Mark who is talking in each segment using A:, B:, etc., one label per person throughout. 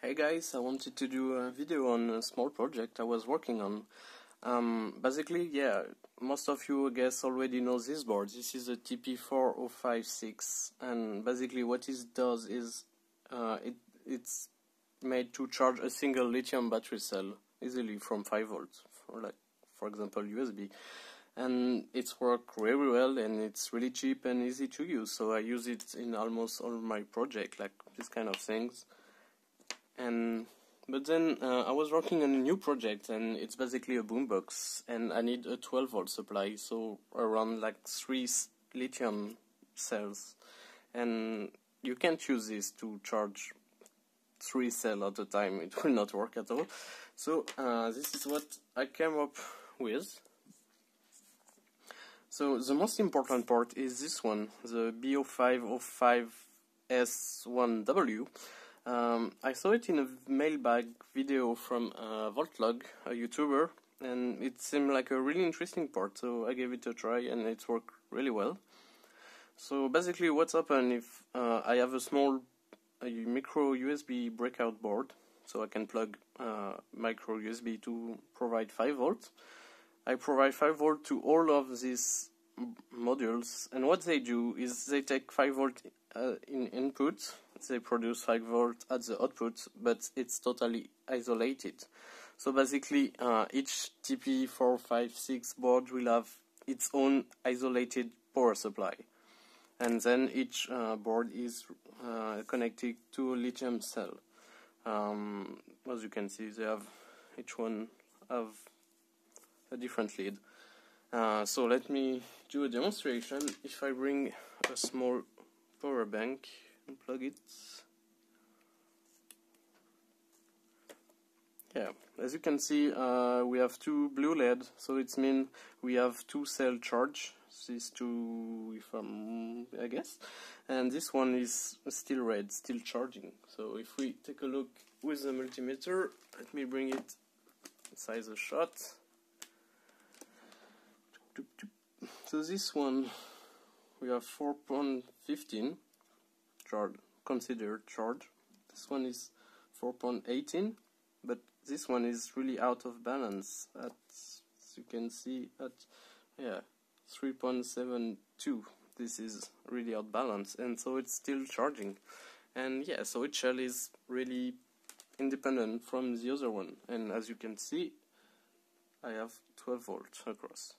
A: Hey guys, I wanted to do a video on a small project I was working on. Um, basically, yeah, most of you I guess already know this board. This is a TP4056 and basically what it does is uh, it, it's made to charge a single lithium battery cell easily from 5 volts, for like for example USB. And it's worked very well and it's really cheap and easy to use. So I use it in almost all my project, like this kind of things and but then uh, I was working on a new project and it's basically a boombox and I need a 12 volt supply so around like three lithium cells. And you can't use this to charge three cells at a time. It will not work at all. So uh, this is what I came up with. So the most important part is this one the B0505S-1W um, I saw it in a mailbag video from uh, Voltlog, a YouTuber, and it seemed like a really interesting part, so I gave it a try and it worked really well. So basically what's happened if uh, I have a small a micro USB breakout board, so I can plug uh, micro USB to provide 5 volts. I provide 5 volt to all of these modules and what they do is they take 5 volt uh, in input they produce 5 volt at the output, but it's totally isolated. So basically, uh, each TP456 board will have its own isolated power supply. And then each uh, board is uh, connected to a lithium cell. Um, as you can see, they have each one have a different lead. Uh, so let me do a demonstration. If I bring a small power bank and plug it. Yeah as you can see uh, we have two blue LED. So it means we have two cell charge. These two if I'm I guess. And this one is still red still charging. So if we take a look with the multimeter let me bring it inside the shot so this one we have 4.15 charge considered charge. This one is 4.18, but this one is really out of balance. At as you can see at yeah 3.72. This is really out balance, and so it's still charging. And yeah, so each shell is really independent from the other one. And as you can see, I have 12 volts across.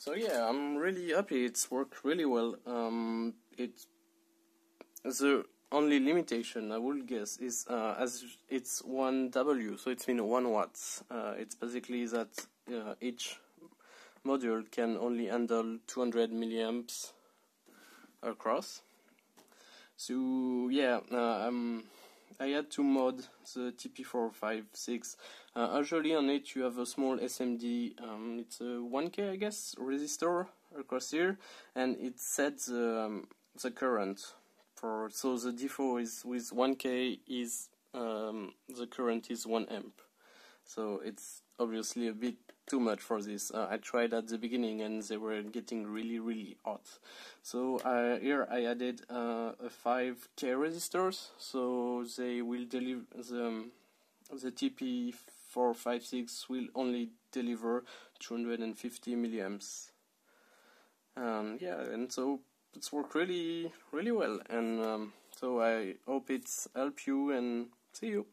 A: So yeah, I'm really happy. It's worked really well. Um, it the only limitation I would guess is uh, as it's one W, so it's mean one watts. Uh, it's basically that uh, each module can only handle 200 milliamps across. So yeah, uh, I'm I had to mod the TP456. Uh, usually on it you have a small SMD, um, it's a 1K I guess, resistor across here, and it sets the, um, the current. For So the default is with 1K is um, the current is 1 amp. So it's obviously a bit too much for this. Uh, I tried at the beginning and they were getting really really hot. So uh, here I added uh, a 5k resistors, so they will deliver the the TP456 will only deliver 250 milliamps. Um, yeah, and so it's worked really really well, and um, so I hope it's helped you and see you.